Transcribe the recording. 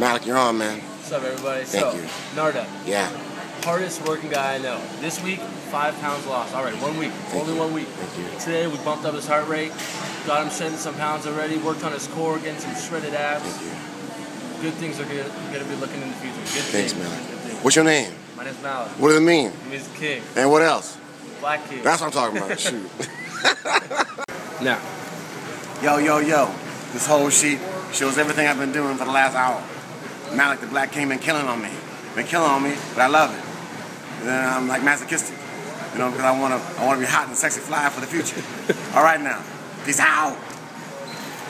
Malek, you're on, man. What's up, everybody? Thank so, you. Narada, Yeah. hardest working guy I know. This week, five pounds lost. All right, one week. Thank Only you. one week. Thank you. Today, we bumped up his heart rate, got him shedding some pounds already, worked on his core, getting some shredded abs. Thank you. Good things are going to be looking in the future. Good Thanks, things. Malek. What's your name? My name's Malek. What does it mean? He's the king. And what else? Black kid. That's what I'm talking about. Shoot. now, Yo, yo, yo. This whole sheet shows everything I've been doing for the last hour. Malek the Black King and killing on me. Been killing on me, but I love it. And then I'm like masochistic. You know, because I wanna I wanna be hot and sexy fly for the future. All right now. Peace out.